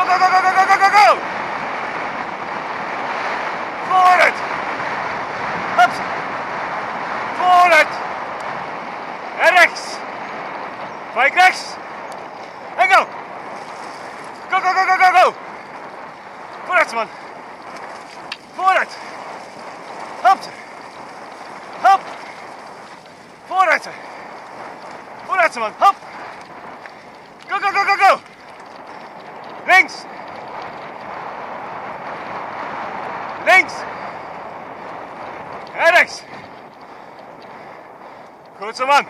Go, go, go, go, go, go, go, go, go! Vooruit! Ze! Vooruit! En rechts! Freek rechts! En go! Go, go, go, go, go, go! Vooruit, man! Vooruit! Ze! Hop! Vooruit! Vooruit man! Hop! Links! Links! Alex! Kurzer Mann!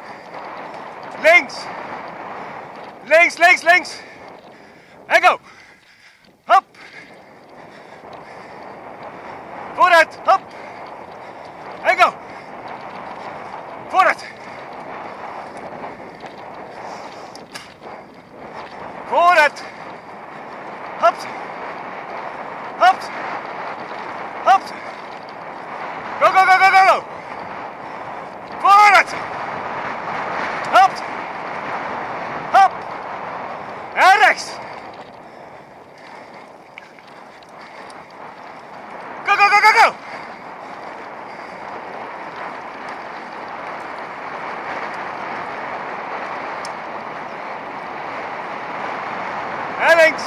Links! Links, links, links! Echo! Hopp! Vorrat! Hopp! Echo! Vorrat! Alex!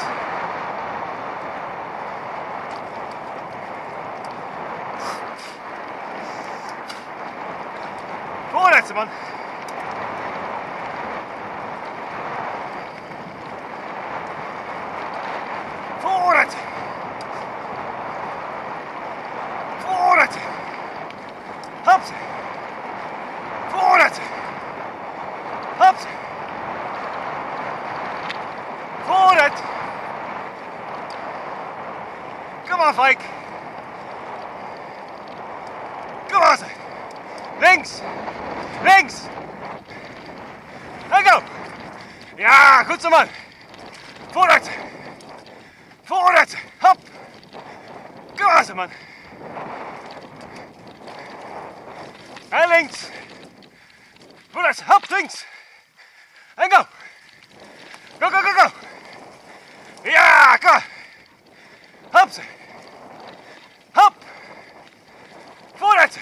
Go on, Ataman! Links. Links. En go. Ja, goed zo, man. Vooruit. Vooruit. Hop. Kom aan, zeg, man. En links. Vooruit. Hop, links. En go. Go, go, go, go. Ja, kom maar. Hop. Vooruit.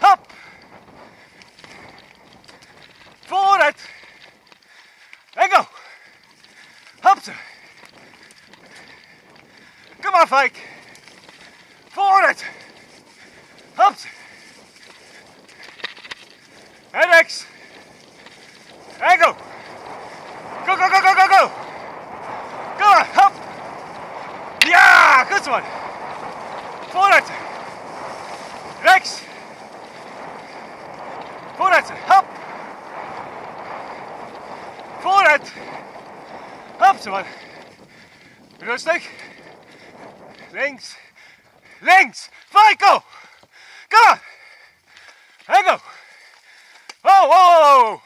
Hop. Vooruit. En go. Hop ze. Maar, Fijk. Vooruit. Hop ze. En rechts. En go. Go, go, go, go, go, go! Kom maar, hop! Ja, goed man! Vooruit! Rechts! Vooruit, hop! Vooruit! Hop man! Rustig! Links! Links! Faiko! Kom on! En go! Oh, oh,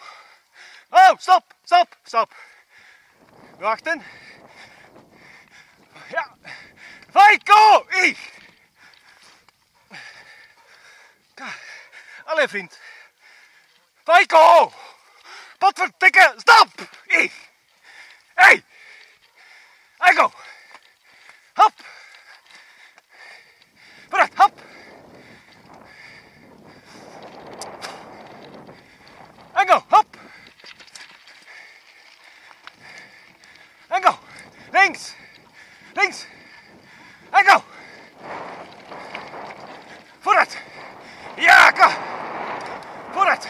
oh! Stop, stop, stop. Wachten. Ja. Vaiko! I. Allee, vriend. Vaiko! Potverdikke, stop! I. Hey! I go! Hop! vooruit, hop. En go, hop. En go, links, links. En go. Vooruit. Ja, go. Vooruit.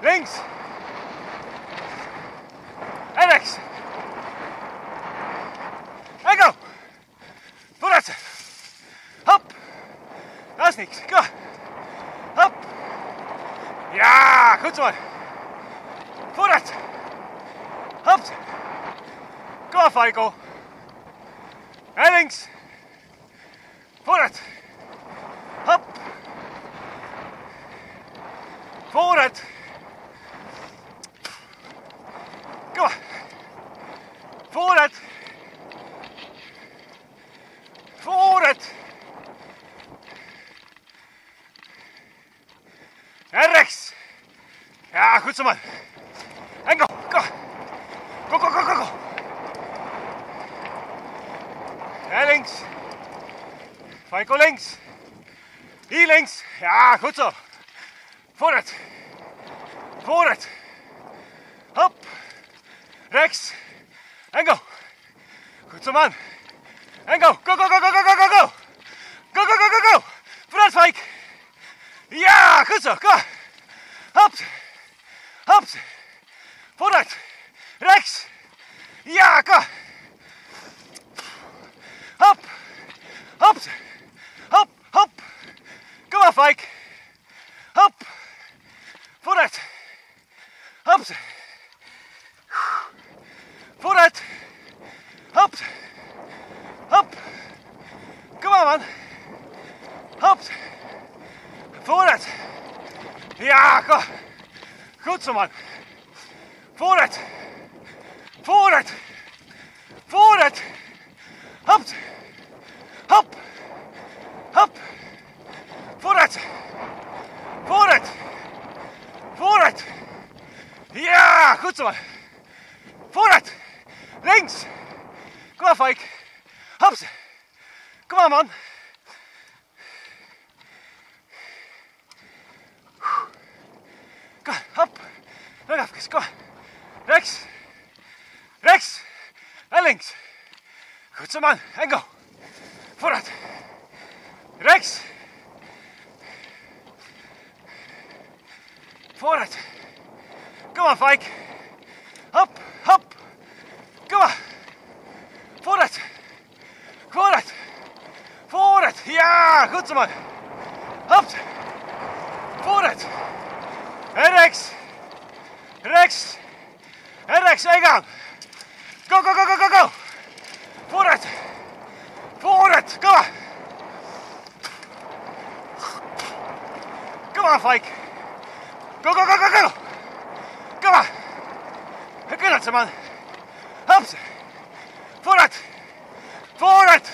Links. Ja, goed zo. Vooruit. Hop. Kom Feiko. En links. Vooruit. Hop. Vooruit. Kom maar. Vooruit. Vooruit. En rechts. Ja, goed zo man. En go, go. Go, go, go, go, go. En links. Faiko links. Hier links. Ja, goed zo. Vooruit. Vooruit. Hop. Rechts. En go. Goed zo man. En go. Go, go, go, go, go, go, go, go. Go, go, go, go, go. Vooruit, Fike. Ja, goed zo. Kom. Hop. Hop. Vooruit. Rechts. Ja, kom. Hop. Hop. Hop, hop. Kom maar, Fike. Hop. Vooruit. Hop. Vooruit. Hop. Hop. Kom maar, man. Hop. Vooruit. Ja, kom. Goed zo, man. Vooruit. Vooruit. Vooruit. Hop. Hop. Hop. Vooruit. Vooruit. Vooruit. Ja, goed zo, man. Vooruit. Links. Kom maar, Fike. Hops. Kom maar, man. Kom, hop. Even, kom. Rechts. Rechts. En links. Goed zo, man. En go. Vooruit. Rechts. Vooruit. Kom maar, Fike. Hop, hop. Kom maar. Vooruit. Vooruit. Vooruit. Ja, goed zo, man. Hop. Vooruit. En rechts. Rechts. En rechts. En gaan. Go, go, go, go, go, go. Vooruit. Vooruit. Kom maar. Kom maar, Fike. Go, go, go, go, go. Kom maar. Je kunt het, man. Hops. Vooruit. Vooruit.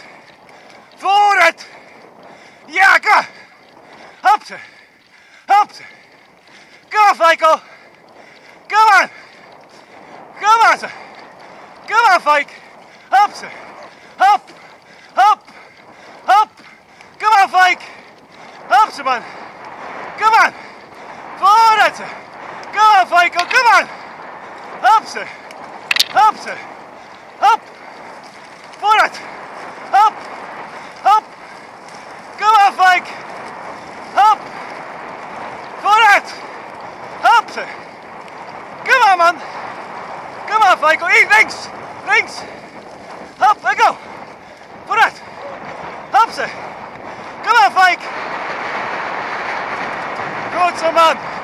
Vooruit. Ja, kom. Hops. Hops. Kom maar, Feiko. Kom aan. Kom aan, ze. Kom aan, Fike. Hops. Hop. Hop. Hop. Kom aan, Fike. Hops, man. Kom aan. Vooruit. Kom aan, Feiko. Kom aan. Hopse. Hopse. Hop. Vooruit. Hop. Hop. Kom aan, Fike. Hop. Vooruit. Hopse. Kom aan, man. Kom aan, Feiko. Hier, links. Links. Hop, en go. Vooruit. Hopse. Kom aan, Fike. Goed zo, man.